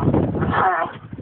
All right.